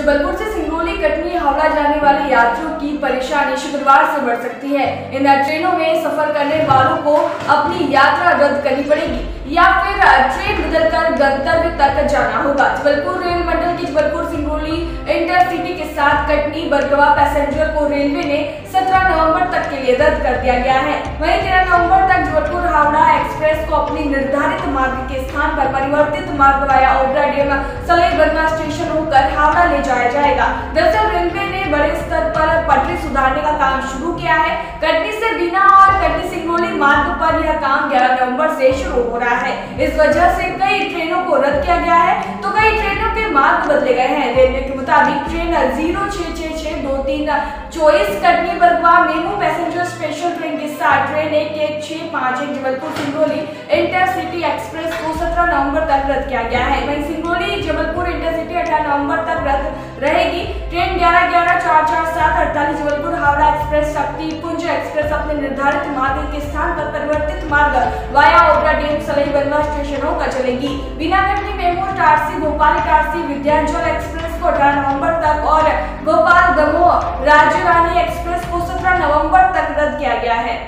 जबलपुर से सिंगरौली कटनी, हावड़ा जाने वाले यात्रियों की परेशानी शुक्रवार से बढ़ सकती है। इन ट्रेनों में सफ़र करने वालों को अपनी यात्रा रद्द करनी पड़ेगी, या फिर ट्रेन बदलकर गंतव्य तक जाना होगा। जबलपुर रेल मंडल की जबलपुर सिंगरौली इंटरसिटी के साथ कटनी, बरगवा पैसेंजर को रेलवे ने 17 नवंबर तक के लिए रद्द कर दिया गया है। वही तेरह नवंबर तक जबलपुर, हावड़ा को अपने निर्धारित मार्ग के स्थान पर परिवर्तित मार्ग वाया ओबरा डैम सलाई बर्मा स्टेशन होकर हावड़ा ले जाया जाएगा। दरअसल रेलवे ने बड़े स्तर पर पटरी सुधारने का काम शुरू किया है कटनी से बिना और कटनी सिंगरौली मार्ग पर यह काम 11 नवंबर से शुरू हो रहा है। इस वजह से कई ट्रेनों को रद्द किया गया है। तो कई ट्रेनों के मार्ग बदले गए हैं। रेलवे के मुताबिक ट्रेन ज़ीरो छह छह छह दो तीन चौबीस Katni Bargawan MEMU passenger special train के साथ ट्रेन एक एक छह पाँच एक जबलपुर सिंगरौली इंटरसिटी एक्सप्रेस को सत्रह नवंबर तक रद्द किया गया है। वहीं सिंगरौली, जबलपुर इंटरसिटी अठारह नवंबर तक रद्द रहेगी। ट्रेन ग्यारह ग्यारह चार चार अड़तालीस जबलपुर, हावड़ा एक्सप्रेस, शक्ति पुंज एक्सप्रेस अपने निर्धारित मार्ग के स्थान पर परिवर्तित मार्ग वाया ओबरा डेम सलई बर्मा स्टेशनों का चलेगी। बिना कटनी मेमो टारसी, भोपाल टारसी, विद्यांचल एक्सप्रेस को अठारह नवंबर तक और भोपाल दमोह राज्य रानी एक्सप्रेस को सत्रह नवंबर तक रद्द किया गया है।